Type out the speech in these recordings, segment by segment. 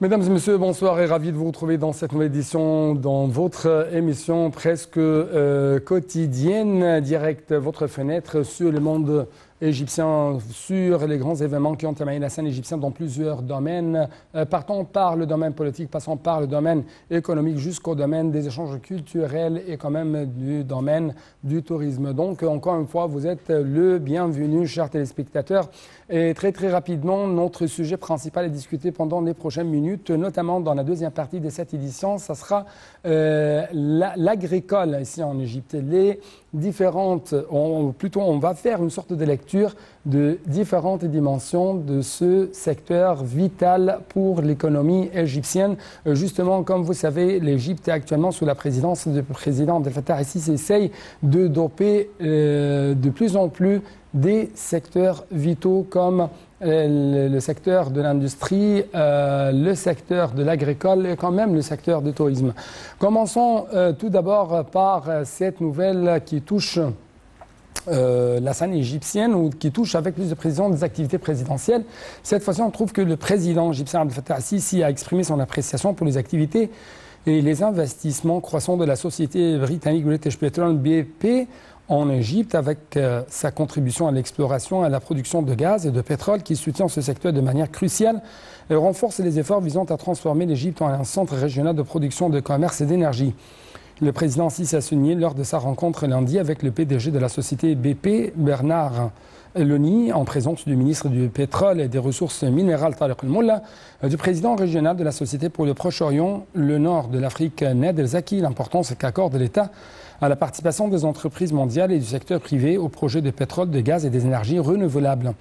Mesdames et messieurs, bonsoir et ravi de vous retrouver dans cette nouvelle édition, dans votre émission presque euh, quotidienne, direct votre fenêtre sur le monde égyptien sur les grands événements qui ont émaillé la scène égyptienne dans plusieurs domaines. Euh, partons par le domaine politique, passons par le domaine économique jusqu'au domaine des échanges culturels et quand même du domaine du tourisme. Donc, encore une fois, vous êtes le bienvenu, chers téléspectateurs. Et très très rapidement, notre sujet principal est discuté pendant les prochaines minutes, notamment dans la deuxième partie de cette édition. Ça sera euh, l'agricole ici en Égypte. Les différentes, plutôt on va faire une sorte de lecture de différentes dimensions de ce secteur vital pour l'économie égyptienne. Euh, justement, comme vous savez, l'Égypte est actuellement sous la présidence du président Abdel Fattah essaye de doper euh, de plus en plus des secteurs vitaux comme euh, le secteur de l'industrie, le secteur de l'agricole et quand même le secteur du tourisme. Commençons tout d'abord par cette nouvelle qui touche la scène égyptienne qui touche avec plus de précision des activités présidentielles. Cette fois-ci, on trouve que le président égyptien Abdel Fattah Sisi a exprimé son appréciation pour les activités et les investissements croissants de la société britannique British Petroleum BP en Égypte avec euh, sa contribution à l'exploration et à la production de gaz et de pétrole qui soutient ce secteur de manière cruciale et renforce les efforts visant à transformer l'Égypte en un centre régional de production de commerce et d'énergie. Le président Sisi a souligné lors de sa rencontre lundi avec le PDG de la société BP, Bernard Loni, en présence du ministre du Pétrole et des Ressources minérales Tariq El du président régional de la Société pour le Proche-Orient, le nord de l'Afrique, Ned El Zaki, l'importance qu'accorde l'État à la participation des entreprises mondiales et du secteur privé au projet de pétrole, de gaz et des énergies renouvelables.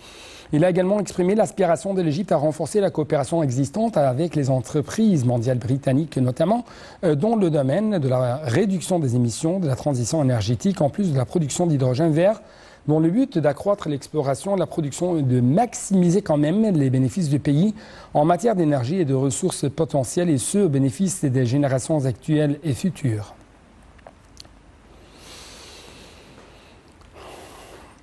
Il a également exprimé l'aspiration de l'Égypte à renforcer la coopération existante avec les entreprises mondiales britanniques notamment, euh, dans le domaine de la réduction des émissions, de la transition énergétique, en plus de la production d'hydrogène vert, dont le but est d'accroître l'exploration, la production et de maximiser quand même les bénéfices du pays en matière d'énergie et de ressources potentielles, et ce au bénéfice des générations actuelles et futures.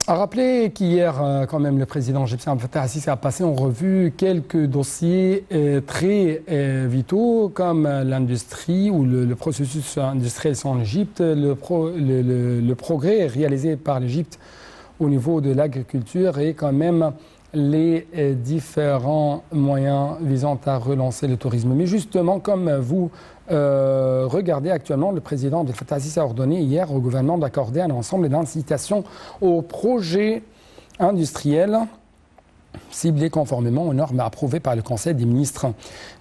À rappeler qu'hier, euh, quand même, le président égyptien Fattah Sisi a passé en revue quelques dossiers euh, très euh, vitaux, comme l'industrie ou le, processus industriel en Égypte, le, le, progrès réalisé par l'Égypte au niveau de l'agriculture et quand même les différents moyens visant à relancer le tourisme. Mais justement, comme vous euh, regardez actuellement, le président de Fattah a ordonné hier au gouvernement d'accorder un ensemble d'incitations aux projets industriels ciblés conformément aux normes approuvées par le Conseil des ministres.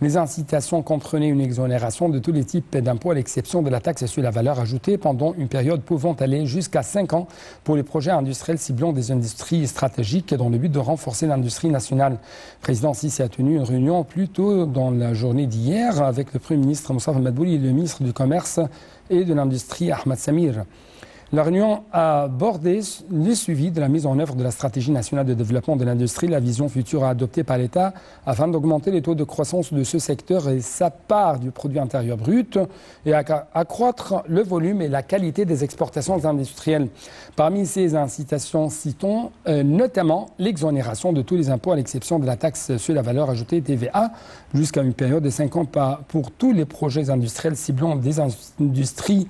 Les incitations comprenaient une exonération de tous les types d'impôts à l'exception de la taxe sur la valeur ajoutée pendant une période pouvant aller jusqu'à 5 ans pour les projets industriels ciblant des industries stratégiques dans le but de renforcer l'industrie nationale. Le président Sissi a tenu une réunion plus tôt dans la journée d'hier avec le Premier ministre Moussa Madbouli et le ministre du Commerce et de l'Industrie Ahmad Samir. La réunion a abordé le suivi de la mise en œuvre de la stratégie nationale de développement de l'industrie, la vision future adoptée par l'État afin d'augmenter les taux de croissance de ce secteur et sa part du produit intérieur brut et accroître le volume et la qualité des exportations industrielles. Parmi ces incitations, citons euh, notamment l'exonération de tous les impôts à l'exception de la taxe sur la valeur ajoutée TVA jusqu'à une période de 5 ans pour tous les projets industriels ciblant des industries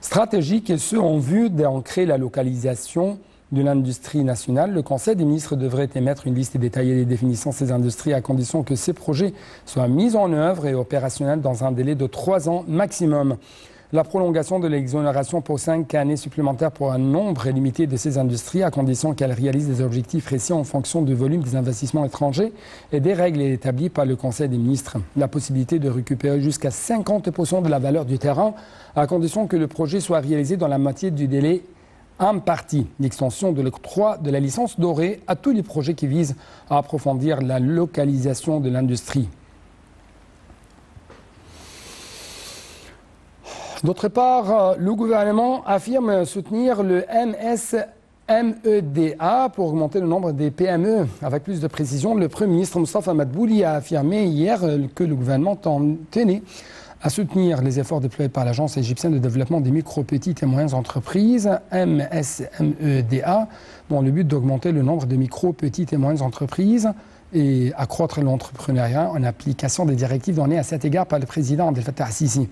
stratégique et ce en vue d'ancrer la localisation de l'industrie nationale. Le Conseil des ministres devrait émettre une liste détaillée des définitions de ces industries à condition que ces projets soient mis en œuvre et opérationnels dans un délai de trois ans maximum. La prolongation de l'exonération pour cinq années supplémentaires pour un nombre limité de ces industries, à condition qu'elles réalisent des objectifs précis en fonction du volume des investissements étrangers et des règles établies par le Conseil des ministres. La possibilité de récupérer jusqu'à 50% de la valeur du terrain à condition que le projet soit réalisé dans la moitié du délai imparti. L'extension de l'octroi de la licence dorée à tous les projets qui visent à approfondir la localisation de l'industrie. D'autre part, le gouvernement affirme soutenir le MSMEDA pour augmenter le nombre des PME. Avec plus de précision, le Premier ministre Moustapha Madbouli a affirmé hier que le gouvernement tenait à soutenir les efforts déployés par l'Agence égyptienne de développement des micro, petites et moyennes entreprises, MSMEDA, dans le but d'augmenter le nombre de micro, petites et moyennes entreprises et accroître l'entrepreneuriat en application des directives données à cet égard par le président Abdel Fattah Sisi.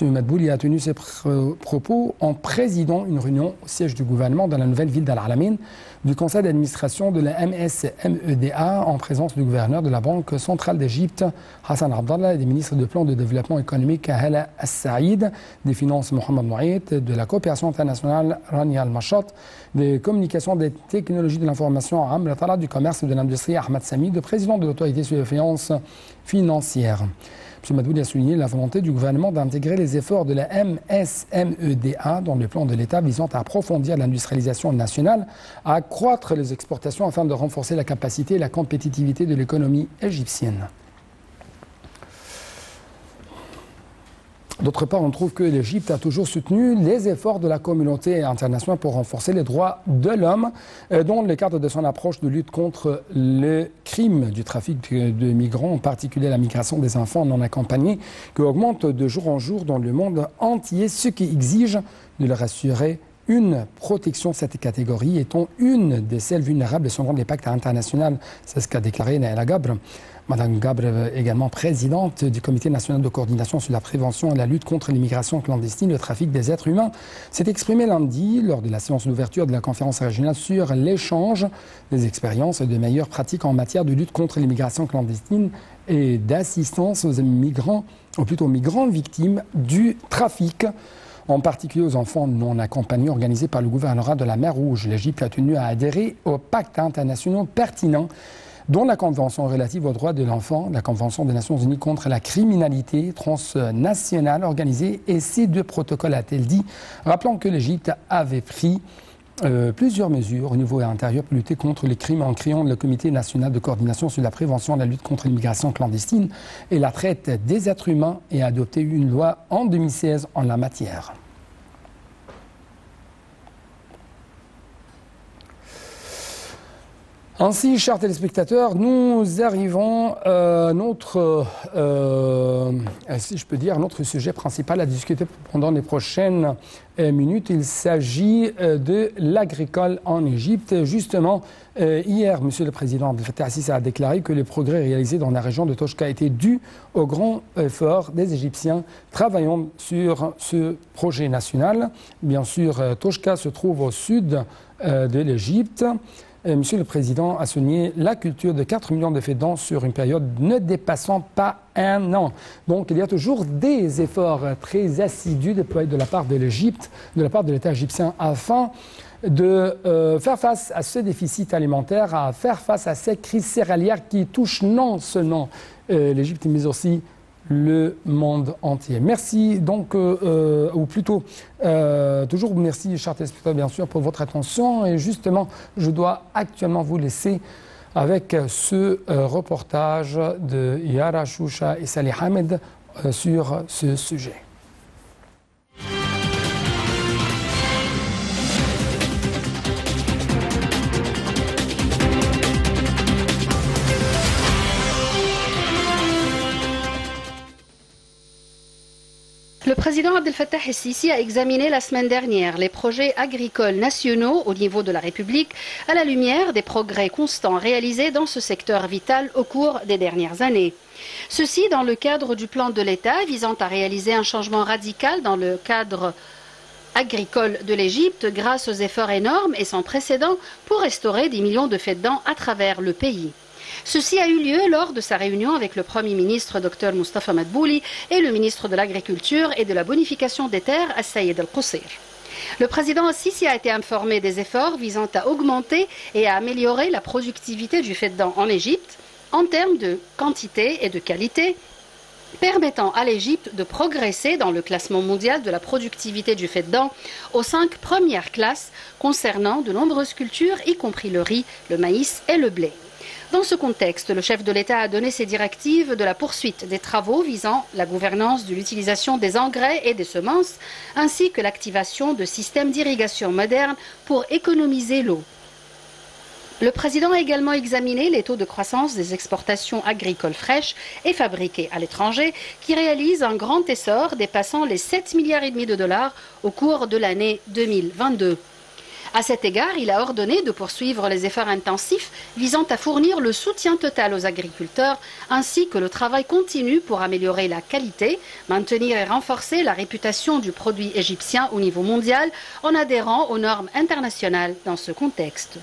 M. Madbouli a tenu ses propos en présidant une réunion au siège du gouvernement dans la nouvelle ville d'Al-Alamin du conseil d'administration de la MSMEDA en présence du gouverneur de la Banque centrale d'Égypte, Hassan Abdallah, et des ministres de plan de développement économique, Hala As-Saïd, des finances, Mohamed Mouaït, de la coopération internationale, Rania Al-Machat, des communications, des technologies de l'information, Amr du commerce et de l'industrie, Ahmad Sami, de président de l'autorité sur les finances financières. M. Madouli a souligné la volonté du gouvernement d'intégrer les efforts de la MSMEDA dans le plan de l'État visant à approfondir l'industrialisation nationale, à accroître les exportations afin de renforcer la capacité et la compétitivité de l'économie égyptienne. D'autre part, on trouve que l'Égypte a toujours soutenu les efforts de la communauté internationale pour renforcer les droits de l'homme, euh, dans le cadre de son approche de lutte contre le crime du trafic de migrants, en particulier la migration des enfants non accompagnés, qui augmente de jour en jour dans le monde entier, ce qui exige de leur assurer une protection de cette catégorie étant une des celles vulnérables selon les pactes internationaux? C'est ce qu'a déclaré Naëla Gabre. Madame Gabre, également présidente du Comité national de coordination sur la prévention et la lutte contre l'immigration clandestine et le trafic des êtres humains, s'est exprimée lundi lors de la séance d'ouverture de la conférence régionale sur l'échange des expériences et des meilleures pratiques en matière de lutte contre l'immigration clandestine et d'assistance aux migrants, ou plutôt migrants victimes du trafic en particulier aux enfants non accompagnés organisés par le gouvernorat de la mer Rouge. L'Égypte a tenu à adhérer aux pactes internationaux pertinents dont la Convention relative aux droits de l'enfant, la Convention des Nations Unies contre la criminalité transnationale organisée et ces deux protocoles, a-t-elle dit, rappelant que l'Égypte avait pris euh, plusieurs mesures au niveau intérieur pour lutter contre les crimes en créant le Comité national de coordination sur la prévention la lutte contre l'immigration clandestine et la traite des êtres humains et a adopté une loi en 2016 en la matière. Ainsi, chers téléspectateurs, nous arrivons à notre, euh, si je peux dire, notre sujet principal à discuter pendant les prochaines euh, minutes. Il s'agit euh, de l'agricole en Égypte. Justement, hier, Monsieur le Président Abdel a déclaré que les progrès réalisés dans la région de Toshka étaient dus au grand effort des Égyptiens travaillant sur ce projet national. Bien sûr, Toshka se trouve au sud de l'Égypte. Monsieur le Président a souligné la culture de 4 millions de fédans sur une période ne dépassant pas un an. Donc il y a toujours des efforts très assidus déployés de la part de l'Égypte, de la part de l'État égyptien, afin de euh, faire face à ce déficit alimentaire, à faire face à ces crises céréalières qui touchent non seulement euh, l'Égypte, mais aussi le monde entier. Merci donc, euh, euh, ou plutôt, euh, toujours merci, chers téléspectateurs, bien sûr, pour votre attention. Et justement, je dois actuellement vous laisser avec ce reportage de Yara Shusha et Salih Hamed sur ce sujet. Le président Abdel Fattah el-Sisi a examiné la semaine dernière les projets agricoles nationaux au niveau de la République à la lumière des progrès constants réalisés dans ce secteur vital au cours des dernières années. Ceci dans le cadre du plan de l'État visant à réaliser un changement radical dans le cadre agricole de l'Égypte grâce aux efforts énormes et sans précédent pour restaurer des millions de faits dents à travers le pays. Ceci a eu lieu lors de sa réunion avec le Premier ministre Dr Mustafa Madbouli et le ministre de l'Agriculture et de la Bonification des Terres, Assayed El-Qusir. Le président Sisi a été informé des efforts visant à augmenter et à améliorer la productivité du fait dents en Égypte en termes de quantité et de qualité, permettant à l'Égypte de progresser dans le classement mondial de la productivité du fait dents aux cinq premières classes concernant de nombreuses cultures, y compris le riz, le maïs et le blé. Dans ce contexte, le chef de l'État a donné ses directives de la poursuite des travaux visant la gouvernance de l'utilisation des engrais et des semences, ainsi que l'activation de systèmes d'irrigation modernes pour économiser l'eau. Le président a également examiné les taux de croissance des exportations agricoles fraîches et fabriquées à l'étranger, qui réalisent un grand essor dépassant les 7 milliards et demi de dollars au cours de l'année 2022. À cet égard, il a ordonné de poursuivre les efforts intensifs visant à fournir le soutien total aux agriculteurs ainsi que le travail continu pour améliorer la qualité, maintenir et renforcer la réputation du produit égyptien au niveau mondial en adhérant aux normes internationales dans ce contexte.